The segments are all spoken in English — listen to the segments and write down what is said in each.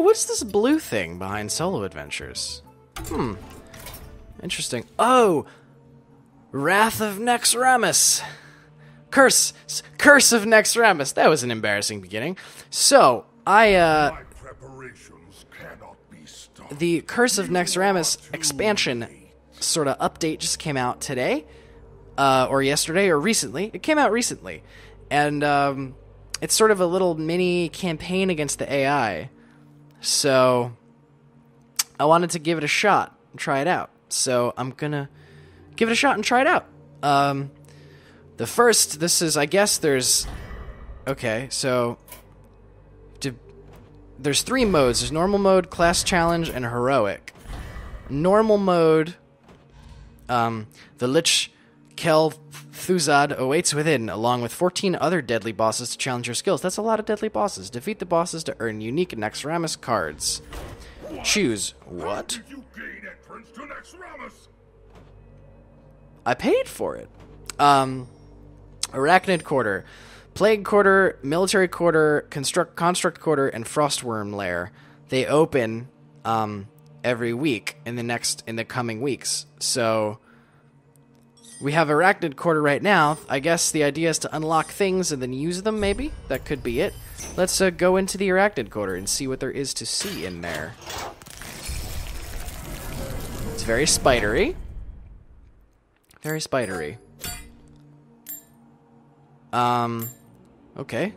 Oh, what's this blue thing behind Solo Adventures? Hmm. Interesting. Oh! Wrath of Naxxramas! Curse! Curse of Naxxramas! That was an embarrassing beginning. So, I, uh. My preparations cannot be stopped. The Curse of Naxxramas expansion sort of update just came out today, uh, or yesterday, or recently. It came out recently. And, um. It's sort of a little mini campaign against the AI. So, I wanted to give it a shot and try it out. So, I'm gonna give it a shot and try it out. Um, the first, this is, I guess there's. Okay, so. To, there's three modes there's normal mode, class challenge, and heroic. Normal mode, um, the Lich Kel Thuzad awaits within, along with 14 other deadly bosses to challenge your skills. That's a lot of deadly bosses. Defeat the bosses to earn unique Naxxramas cards. Choose what? Did you gain entrance to Naxxramas? I paid for it. Um, Arachnid Quarter, Plague Quarter, Military Quarter, Construct Construct Quarter, and Frostwyrm Lair. They open um, every week in the next in the coming weeks. So we have Arachnid Quarter right now. I guess the idea is to unlock things and then use them. Maybe that could be it. Let's uh, go into the Arachnid Quarter and see what there is to see in there. It's very spidery. Very spidery. Um, okay.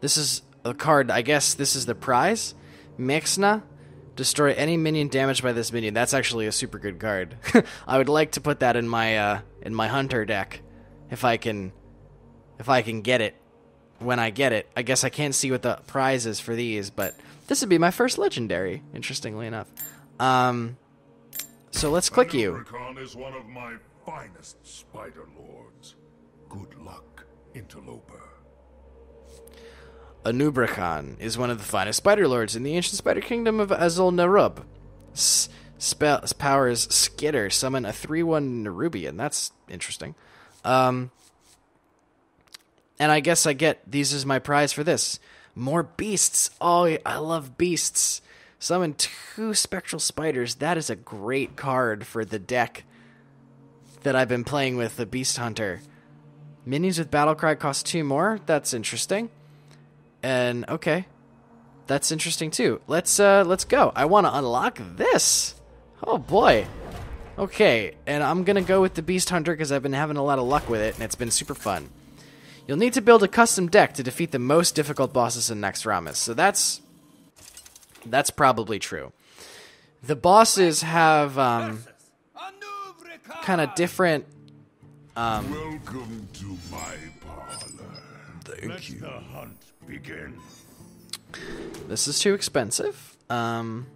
This is a card. I guess this is the prize. Maexxna. Destroy any minion damaged by this minion. That's actually a super good card. I would like to put that in my uh, in my hunter deck, if I can, if I can get it. When I get it, I guess I can't see what the prize is for these, but this would be my first legendary. Interestingly enough. Um, so let's click you. Is one of my finest spider lords. Good luck, interloper. Anub'Rekhan is one of the finest spider lords in the ancient spider kingdom of Azjol-Nerub. S- spell powers Skitter summon a 3-1 Nerubian. That's interesting. Um, and I guess I get these as my prize for this. More beasts. Oh, I love beasts. Summon two spectral spiders. That is a great card for the deck that I've been playing with, the Beast Hunter. Minions with Battlecry cost two more. That's interesting. And okay, that's interesting too. Let's uh let's go. I want to unlock this. Oh boy. Okay, and I'm gonna go with the Beast Hunter because I've been having a lot of luck with it, and it's been super fun. You'll need to build a custom deck to defeat the most difficult bosses in Naxxramas. So that's that's probably true. The bosses have um, kind of different. Um, Welcome to my parlor. Thank you. The hunt begin. This is too expensive. Um,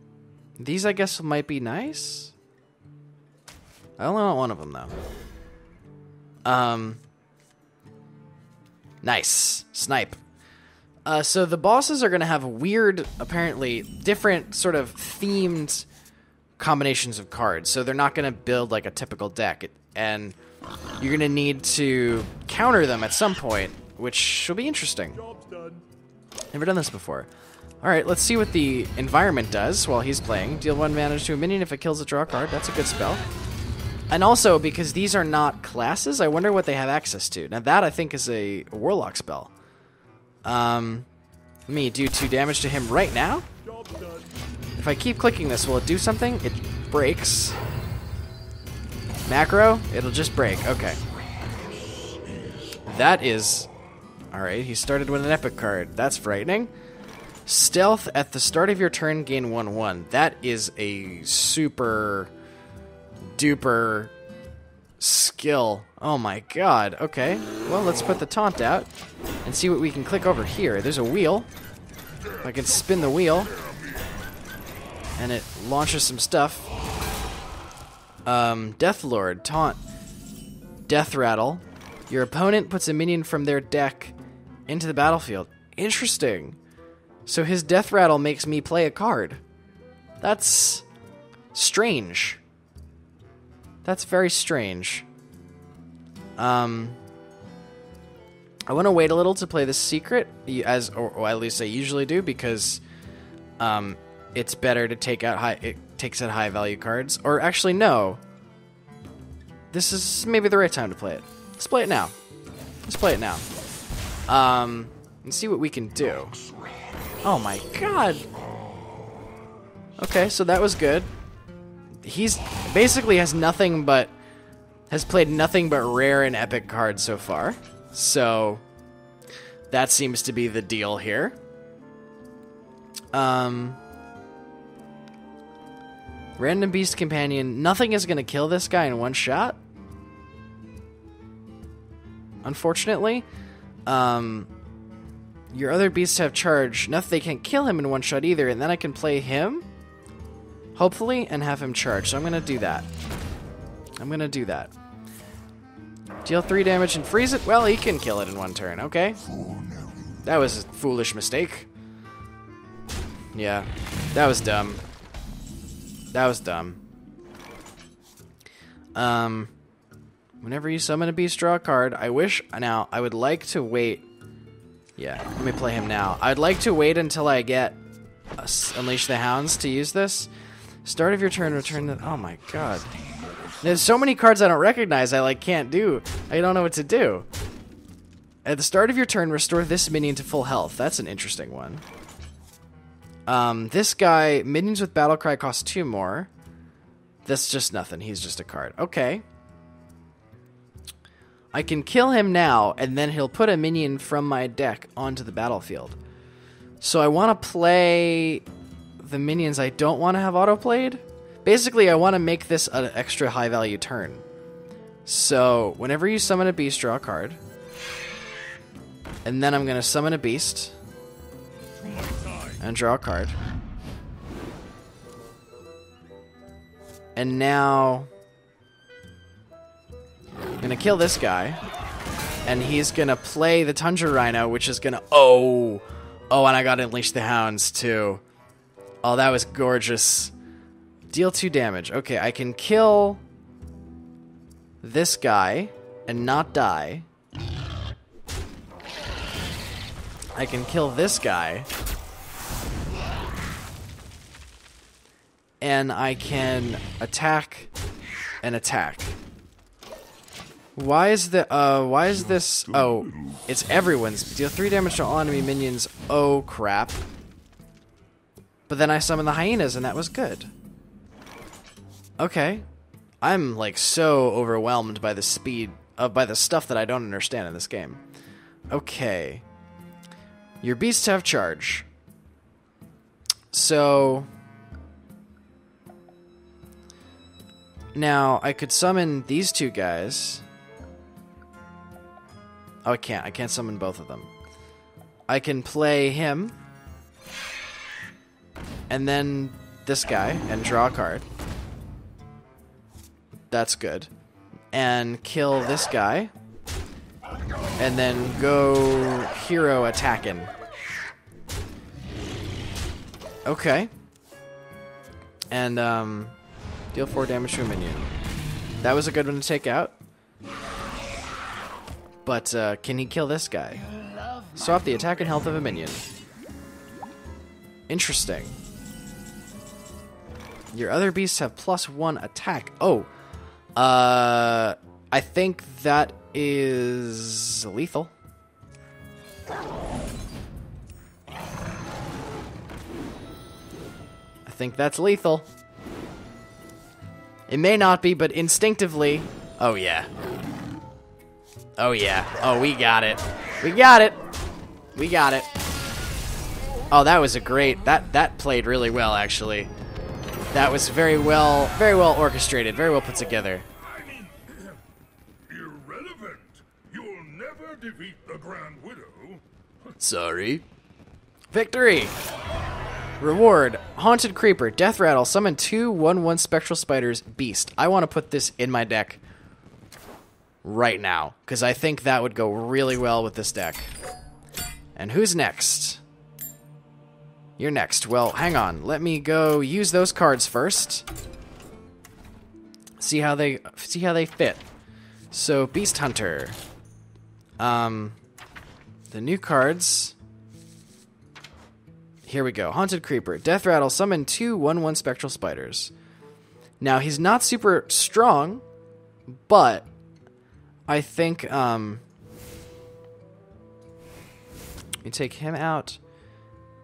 these I guess might be nice. I only want one of them though. Um, nice snipe. Uh, so the bosses are going to have weird, apparently different sort of themed combinations of cards. So they're not going to build like a typical deck, and you're going to need to counter them at some point, which will be interesting. Never done this before. All right, let's see what the environment does while he's playing. Deal one damage to a minion if it kills a draw card. That's a good spell. And also, because these are not classes, I wonder what they have access to. Now that I think is a warlock spell. Um, let me do two damage to him right now. If I keep clicking this, will it do something? It breaks. Macro, it'll just break. Okay. That is. Alright, he started with an epic card. That's frightening. Stealth at the start of your turn, gain 1 1. That is a super duper skill. Oh my god. Okay. Well, let's put the taunt out and see what we can click over here. There's a wheel. I can spin the wheel. And it launches some stuff. Um, Death Lord, taunt. Death Rattle. Your opponent puts a minion from their deck into the battlefield. Interesting. So his Death Rattle makes me play a card. That's strange. That's very strange. Um, I want to wait a little to play the secret, as or, at least I usually do, because um, it's better to take out high. It takes out high value cards, or actually no. This is maybe the right time to play it. Let's play it now. Let's play it now. Um, and see what we can do. Oh my god. Okay, so that was good. He's basically has nothing but has played nothing but rare and epic cards so far. So that seems to be the deal here. Um Random Beast Companion, nothing is going to kill this guy in one shot. Unfortunately, um your other beasts have charge. Nothing they can't kill him in one shot either, and then I can play him hopefully and have him charge. So I'm going to do that. I'm going to do that. Deal 3 damage and freeze it? Well, he can kill it in one turn, okay? That was a foolish mistake. Yeah, that was dumb. That was dumb. Um, whenever you summon a beast, draw a card. I wish, now, I would like to wait. Yeah, let me play him now. I'd like to wait until I get uh, Unleash the Hounds to use this. Start of your turn, return the, oh my god. There's so many cards I don't recognize I like can't do. I don't know what to do. At the start of your turn, restore this minion to full health. That's an interesting one. Um, this guy, minions with battle cry cost two more. That's just nothing. He's just a card. Okay. I can kill him now, and then he'll put a minion from my deck onto the battlefield. So I want to play the minions I don't want to have auto-played. Basically, I want to make this an extra high-value turn. So, whenever you summon a beast, draw a card. And then I'm going to summon a beast. And draw a card. And now... To kill this guy. And he's to play the Tundra Rhino, which is to... Oh! Oh, and I got to Unleash the Hounds, too. Oh, that was gorgeous. Deal two damage. Okay, I can kill this guy and not die. I can kill this guy. And I can attack and attack. Why is the uh why is this oh it's everyone's deal three damage to all enemy minions. Oh crap. But then I summoned the hyenas and that was good. Okay. I'm like so overwhelmed by the speed of by the stuff that I don't understand in this game. Okay. Your beasts have charge. So now I could summon these two guys. Oh, I can't. I can't summon both of them. I can play him and then this guy and draw a card. That's good. And kill this guy. And then go hero attacking. Okay. And um deal 4 damage to a minion. That was a good one to take out. But uh, can he kill this guy? Swap the attack and health of a minion. Interesting. Your other beasts have plus one attack. Oh, uh, I think that is lethal. I think that's lethal. It may not be, but instinctively. Oh, yeah. Oh, yeah. Oh, we got it. We got it. We got it. Oh, that was a great. That that played really well, actually. That was very well, very well orchestrated, very well put together. Irrelevant. You'll never defeat the Grand Widow. Sorry. Victory! Reward Haunted Creeper, Death Rattle, summon two 1 1 Spectral Spiders, Beast. I want to put this in my deck right now, because I think that would go really well with this deck. And who's next? You're next. Well, hang on. Let me go use those cards first. See how they see how they fit. So, Beast Hunter. Um the new cards here we go. Haunted Creeper. Death Rattle. Summon two 1 1 Spectral Spiders. Now, he's not super strong, but I think um, you take him out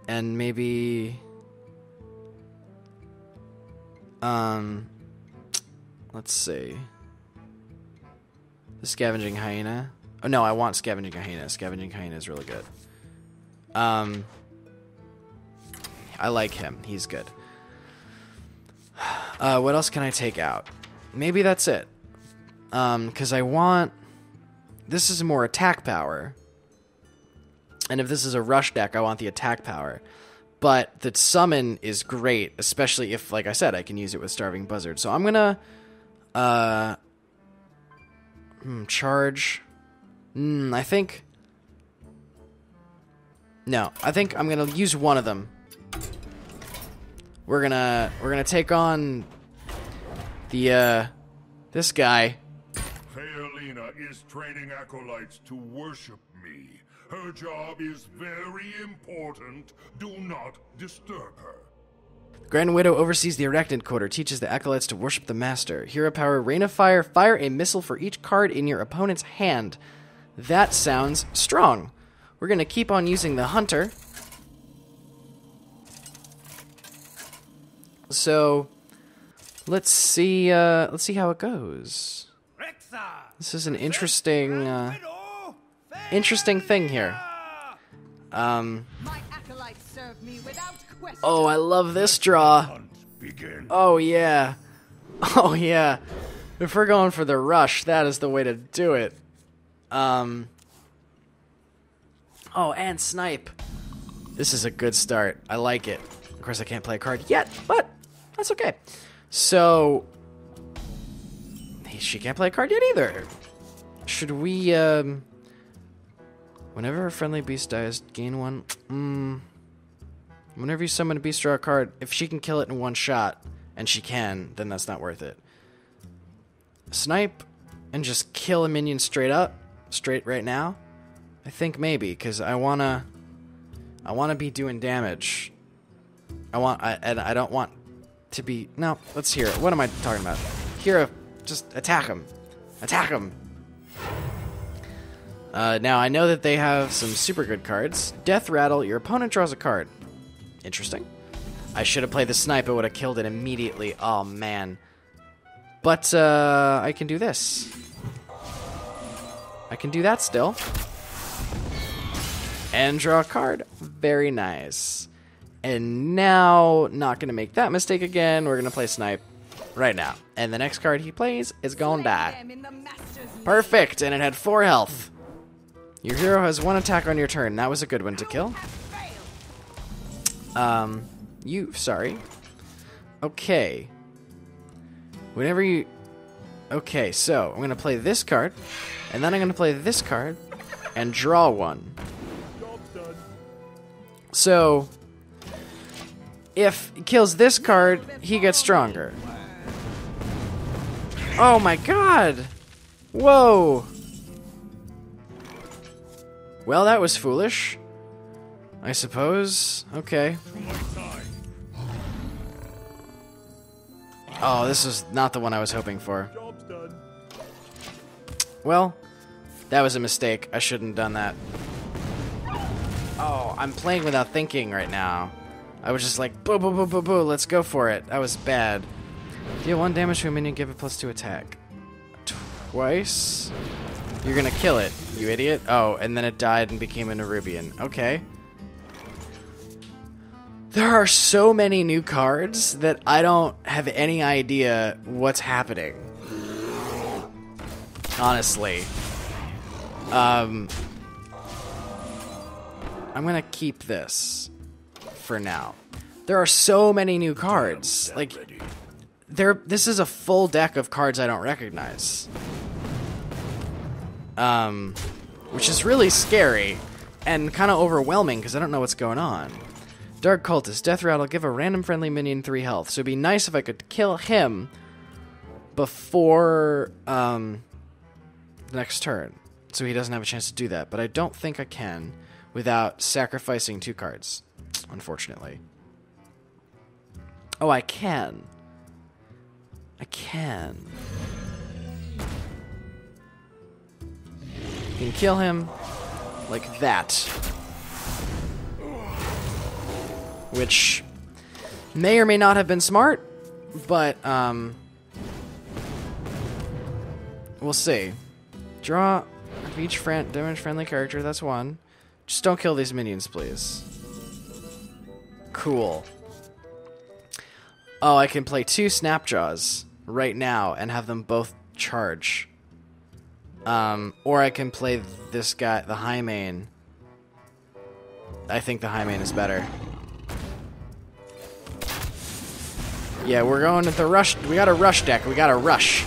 and maybe um let's see. The scavenging hyena. Oh no i want scavenging hyena. Scavenging hyena is really good. Um i like him. He's good. Uh what else can i take out? Maybe that's it um because i want this is more attack power and if this is a rush deck, I want the attack power. But the summon is great, especially if, like I said, I can use it with Starving Buzzard. So I'm gonna uh hmm, charge. Mm, I think no, I think I'm gonna use one of them. We're gonna we're gonna take on the uh this guy. Faerlina is training acolytes to worship me. Her job is very important. Do not disturb her. Grand Widow oversees the Arachnid Quarter, teaches the acolytes to worship the Master. Hero power, Rain of Fire, fire a missile for each card in your opponent's hand. That sounds strong. We're gonna keep on using the Hunter. So, let's see. Uh, let's see how it goes. This is an interesting, uh, interesting thing here. Um, My acolytes serve me without question. oh, I love this draw. Oh yeah. Oh yeah. If we're going for the rush, that is the way to do it. Um Oh, and snipe. This is a good start. I like it. Of course I can't play a card yet, but that's okay. So she can't play a card yet either. Should we um whenever a friendly beast dies, gain one mm, Whenever you summon a beast draw a card, if she can kill it in one shot, and she can, then that's not worth it. Snipe and just kill a minion straight up, straight right now. I think maybe because I wanna, I wanna be doing damage. I want, I, and I don't want to be. No, let's hear it. What am I talking about? Hero, just attack him, attack him. Uh, now I know that they have some super good cards. Death Rattle. Your opponent draws a card. Interesting. I should have played the snipe. I would have killed it immediately. Oh, man. But, uh, I can do this. I can do that still. And draw a card. Very nice. And now, not going to make that mistake again. We're going to play snipe right now. And the next card he plays is going to die. Them in the master's Perfect. And it had four health. Your hero has one attack on your turn. That was a good one to kill. Um, you, sorry. Okay. Whenever you. Okay, so I'm gonna play this card, and then I'm gonna play this card, and draw one. So, if he kills this card, he gets stronger. Oh my god! Whoa! Well, that was foolish. I suppose. Okay. Oh, this is not the one I was hoping for. Well, that was a mistake. I shouldn't have done that. Oh, I'm playing without thinking right now. I was just like, boo, boo, boo, boo, boo, let's go for it. That was bad. Deal one damage to a minion, give it plus two attack. Twice? You're gonna kill it, you idiot. Oh, and then it died and became a Nerubian. Okay. There are so many new cards that I don't have any idea what's happening. Honestly. Um I'm to keep this for now. There are so many new cards. Like there this is a full deck of cards I don't recognize. Um which is really scary and kind of overwhelming because I don't know what's going on. Dark Cultist, Death Rattle, give a random friendly minion 3 health. So it'd be nice if I could kill him before um, next turn. So he doesn't have a chance to do that. But I don't think I can without sacrificing two cards. unfortunately. Oh, I can. I can. Can kill him like that. Which may or may not have been smart, but um we'll see. Draw each friend damage friendly character, that's one. Just don't kill these minions, please. Cool. Oh, I can play two Snapjaws right now and have them both charge. Um, or I can play this guy, the high main. I think the high main is better. Yeah, we're going at the rush. We got a rush deck. We got a rush.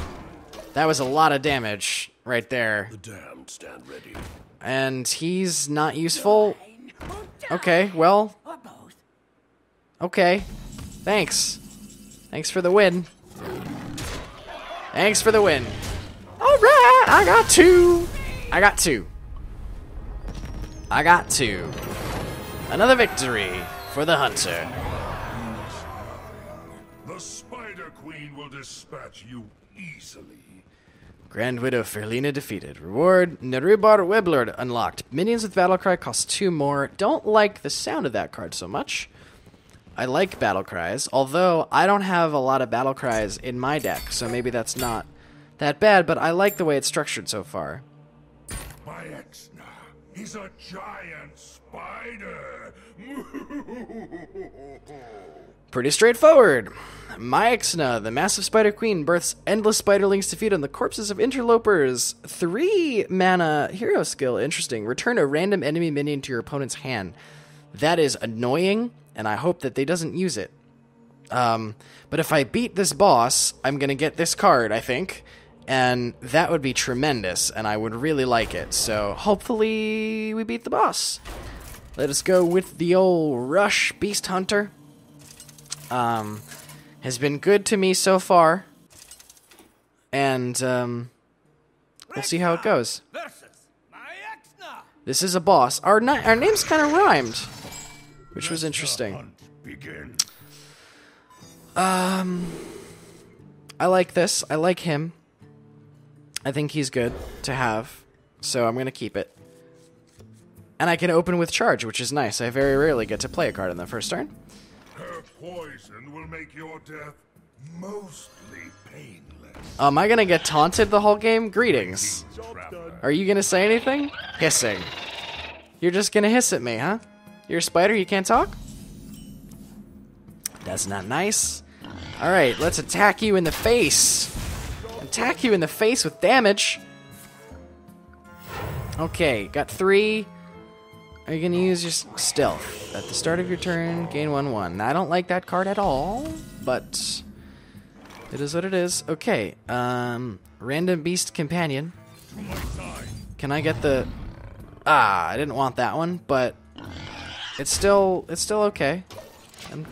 That was a lot of damage right there. The damned stand ready. And he's not useful. Okay, well, okay. Thanks. Thanks for the win. Thanks for the win. Alright, I got two. I got two. I got two. Another victory for the hunter. The Spider Queen will dispatch you easily. Grand Widow Faerlina defeated. Reward Nerub'ar Weblord unlocked. Minions with Battlecry cost two more. Don't like the sound of that card so much. I like battle cries, although I don't have a lot of battle cries in my deck, so maybe that's not that bad, but I like the way it's structured so far. Maexxna is a giant spider. Pretty straightforward. Maexxna, the massive spider queen, births endless spiderlings to feed on the corpses of interlopers. Three mana hero skill. Interesting. Return a random enemy minion to your opponent's hand. That is annoying, and I hope that they doesn't use it. Um, but if I beat this boss, I'm gonna get this card, I think, and that would be tremendous, and I would really like it. So hopefully we beat the boss. Let us go with the old Rush Beast Hunter um, has been good to me so far, and um, we'll see how it goes. This is a boss. Our our names kind of rhymed, which was interesting. Begin. Um, I like this. I like him. I think he's good to have, so I'm gonna keep it. And I can open with charge, which is nice. I very rarely get to play a card in the first turn. Her poison will make your death mostly painless. Am I gonna get taunted the whole game? Greetings. Are you gonna say anything? Hissing. You're just gonna hiss at me, huh? You're a spider, you can't talk? That's not nice. Alright, let's attack you in the face. Attack you in the face with damage. Okay, got three. Are you gonna use your stealth? At the start of your turn, gain 1 1. I don't like that card at all, but it is what it is. Okay, um, random beast companion. Can I get the? Ah, I didn't want that one, but it's still it's still okay. I'm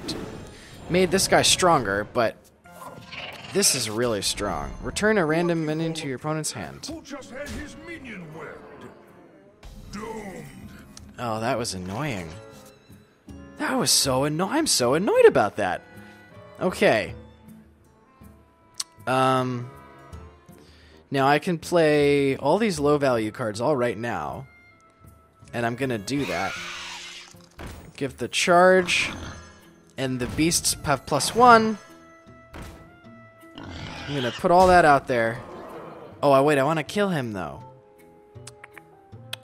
made this guy stronger, but this is really strong. Return a random minion to your opponent's hand. Who just had his minion webbed? Doomed. Oh, that was annoying. That was so anno- I'm so annoyed about that. Okay. Um. Now I can play all these low value cards all right now, and I'm gonna do that. Give the charge, and the beasts have plus one. I'm gonna put all that out there. Oh, I wait. I want to kill him though.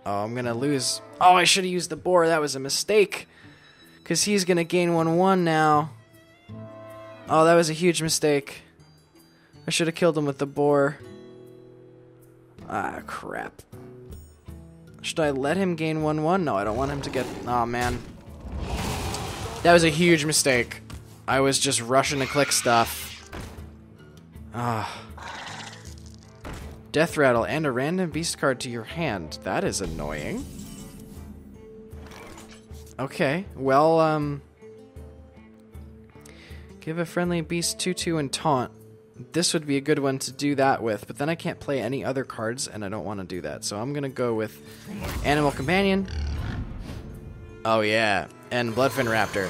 Oh, I'm gonna lose. Oh, I should have used the boar. That was a mistake. Because he's gonna gain 1 1 now. Oh, that was a huge mistake. I should have killed him with the boar. Ah, crap. Should I let him gain 1 1? No, I don't want him to get. Oh, man. That was a huge mistake. I was just rushing to click stuff. Ah. Death Rattle and a random beast card to your hand. That is annoying. Okay, well, um. Give a friendly beast 2 2 and taunt. This would be a good one to do that with, but then I can't play any other cards, and I don't want to do that. So I'm gonna go with Animal Companion. Oh, yeah. and Bloodfen Raptor.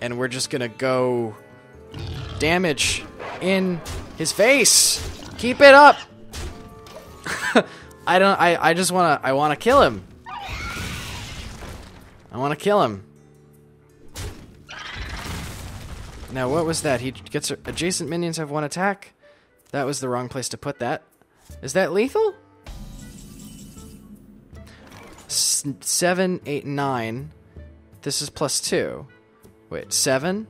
And we're just gonna go damage in his face. Keep it up. I don't I, I just wanna I wanna kill him. I wanna kill him. Now what was that? He gets adjacent minions have one attack? That was the wrong place to put that. Is that lethal? S- seven, eight, nine. This is plus two. Wait, seven,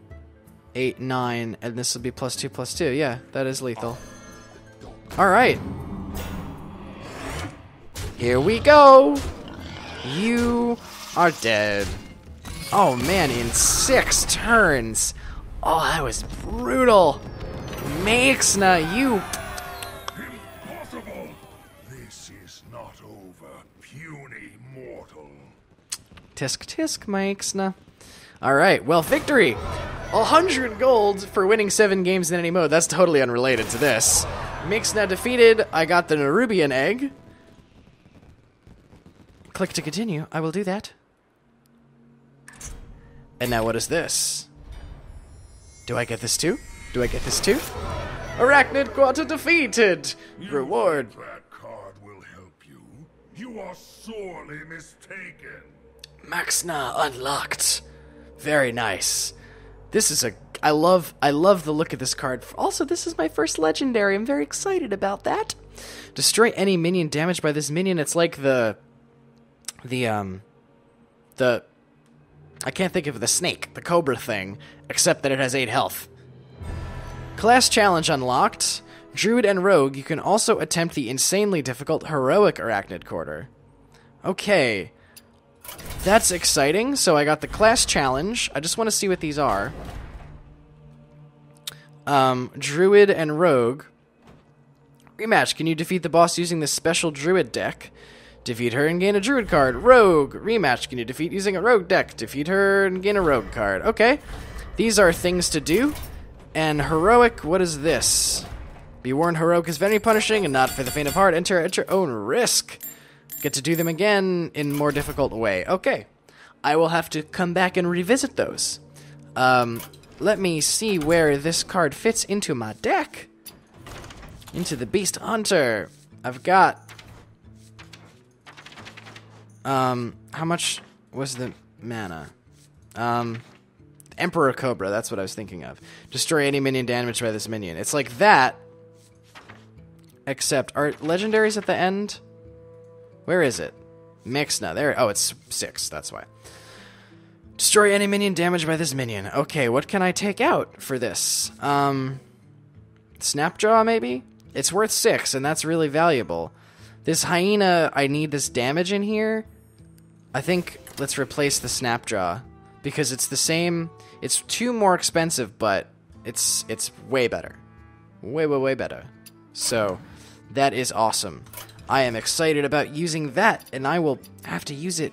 eight, nine, and this will be plus two, plus two. Yeah, that is lethal. All right. Here we go. You are dead. Oh man, in six turns. Oh, that was brutal. Maexxna, you. Tisk tisk, Maexxna. All right, well, victory. A hundred gold for winning seven games in any mode. That's totally unrelated to this. Maexxna defeated. I got the Nerubian egg. Click to continue. I will do that. And now what is this? Do I get this too? Do I get this too? Arachnid Quarter defeated! Reward. That card will help you. You are sorely mistaken. Maexxna unlocked. Very nice. This is a I love I love the look of this card. Also, this is my first legendary. I'm very excited about that. Destroy any minion damaged by this minion. It's like the the um the I can't think of the snake, the cobra thing, except that it has 8 health. Class challenge unlocked. Druid and Rogue, you can also attempt the insanely difficult Heroic Arachnid Quarter. Okay. That's exciting. So I got the class challenge. I just want to see what these are. Um, Druid and Rogue. Rematch. Can you defeat the boss using this special Druid deck? Defeat her and gain a Druid card. Rogue. Rematch. Can you defeat using a Rogue deck? Defeat her and gain a Rogue card. Okay. These are things to do. And Heroic, what is this? Be warned, Heroic is very punishing and not for the faint of heart. Enter at your own risk. Get to do them again in more difficult way. Okay. I will have to come back and revisit those. Um, let me see where this card fits into my deck. Into the Beast Hunter. I've got. Um, how much was the mana? Um, Emperor Cobra. That's what I was thinking of. Destroy any minion damaged by this minion. It's like that. Except, are legendaries at the end? Where is it? Maexxna. There. Oh, it's six. That's why. Destroy any minion damaged by this minion. Okay, what can I take out for this? Um, Snapjaw, maybe? It's worth six, and that's really valuable. This hyena, I need this damage in here. I think let's replace the Snapjaw because it's the same. It's two more expensive, but it's it's way better, way way way better. So that is awesome. I am excited about using that, and I will have to use it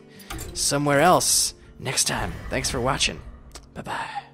somewhere else next time. Thanks for watching. Bye bye.